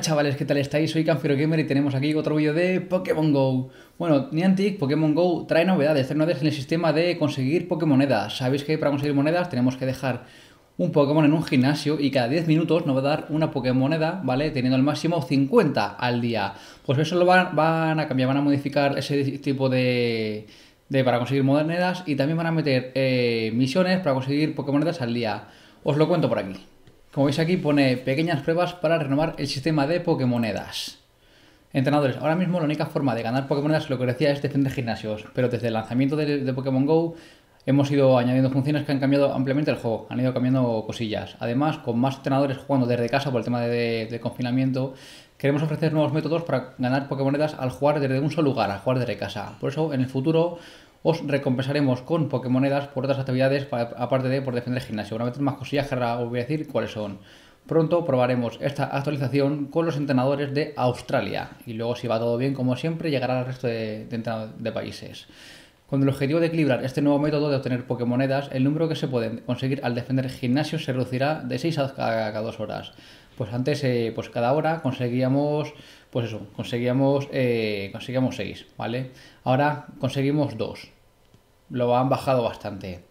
chavales, ¿qué tal estáis? Soy Canfiro Gamer y tenemos aquí otro vídeo de Pokémon GO. Bueno, Niantic, Pokémon GO trae novedades, trae novedades en el sistema de conseguir Pokémonedas. Sabéis que para conseguir monedas tenemos que dejar un Pokémon en un gimnasio y cada 10 minutos nos va a dar una Pokémoneda, ¿vale? Teniendo al máximo 50 al día. Pues eso lo van, a cambiar, van a modificar ese tipo de, de para conseguir monedas y también van a meter eh, misiones para conseguir Pokémonedas al día. Os lo cuento por aquí. Como veis aquí pone pequeñas pruebas para renovar el sistema de Pokémonedas. Entrenadores, ahora mismo la única forma de ganar Pokémonedas, lo que decía, es defender gimnasios, pero desde el lanzamiento de, Pokémon GO hemos ido añadiendo funciones que han cambiado ampliamente el juego, han ido cambiando cosillas. Además, con más entrenadores jugando desde casa por el tema de, confinamiento, queremos ofrecer nuevos métodos para ganar Pokémonedas al jugar desde un solo lugar, al jugar desde casa. Por eso, en el futuro os recompensaremos con Pokémonedas por otras actividades, aparte de por defender el gimnasio. Vez más cosillas que ahora os voy a decir cuáles son. Pronto probaremos esta actualización con los entrenadores de Australia y luego si va todo bien, como siempre, llegará al resto de, de países. Con el objetivo de equilibrar este nuevo método de obtener Pokémonedas, el número que se pueden conseguir al defender gimnasio se reducirá de 6 a cada 2 horas. Pues antes, eh, pues cada hora conseguíamos, pues eso, conseguíamos, eh, conseguíamos 6, ¿vale? Ahora conseguimos 2 lo han bajado bastante.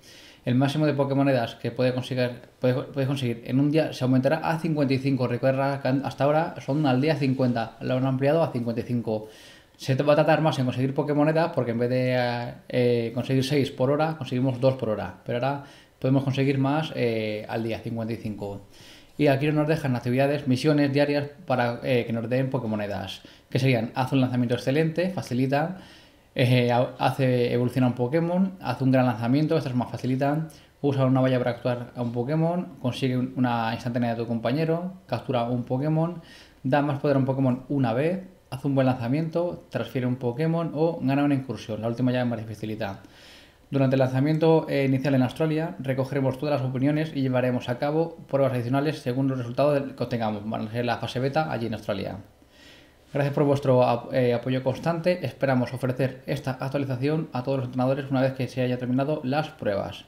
El máximo de Pokémonedas que puede conseguir, puede, conseguir en un día se aumentará a 55. Recuerda que hasta ahora son al día 50. Lo han ampliado a 55. Se va a tratar más en conseguir Pokémonedas porque en vez de eh, conseguir 6 por hora, conseguimos 2 por hora. Pero ahora podemos conseguir más eh, al día, 55. Y aquí nos dejan actividades, misiones diarias para eh, que nos den Pokémonedas. Que serían, haz un lanzamiento excelente, facilita eh, hace evoluciona un Pokémon, hace un gran lanzamiento, estas más facilitan, usa una valla para actuar a un Pokémon, consigue una instantánea de tu compañero, captura un Pokémon, da más poder a un Pokémon una vez, hace un buen lanzamiento, transfiere un Pokémon o gana una incursión. La última ya es más dificilidad. Durante el lanzamiento eh, inicial en Australia, recogeremos todas las opiniones y llevaremos a cabo pruebas adicionales según los resultados que obtengamos. Van a ser la fase beta allí en Australia. Gracias por vuestro eh, apoyo constante. Esperamos ofrecer esta actualización a todos los entrenadores una vez que se haya terminado las pruebas.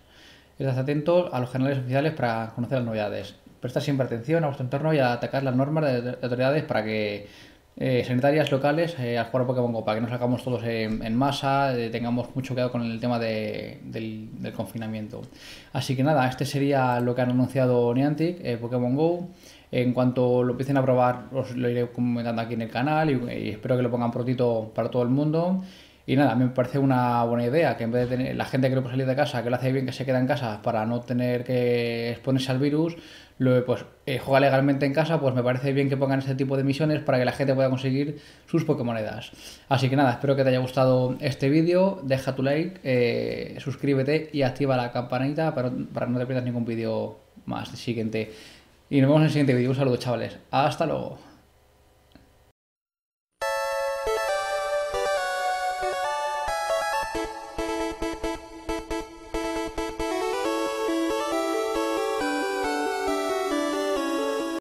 Estad atentos a los canales oficiales para conocer las novedades. Presta siempre atención a vuestro entorno y a atacar las normas de, autoridades para que eh, sanitarias locales eh, al jugar a Pokémon Go, para que no salgamos todos en, masa, tengamos mucho cuidado con el tema del, confinamiento. Así que nada, este sería lo que han anunciado Niantic, Pokémon Go. En cuanto lo empiecen a probar, os lo iré comentando aquí en el canal y, espero que lo pongan prontito para todo el mundo. Y nada, me parece una buena idea que en vez de tener la gente que no puede salir de casa, que lo hace bien que se queda en casa para no tener que exponerse al virus, lo, pues eh, juega legalmente en casa, pues me parece bien que pongan este tipo de misiones para que la gente pueda conseguir sus Pokémonedas. Así que nada, espero que te haya gustado este vídeo, deja tu like, eh, suscríbete y activa la campanita para, para no te pierdas ningún vídeo más siguiente. Y nos vemos en el siguiente vídeo. Un saludo, chavales. Hasta luego.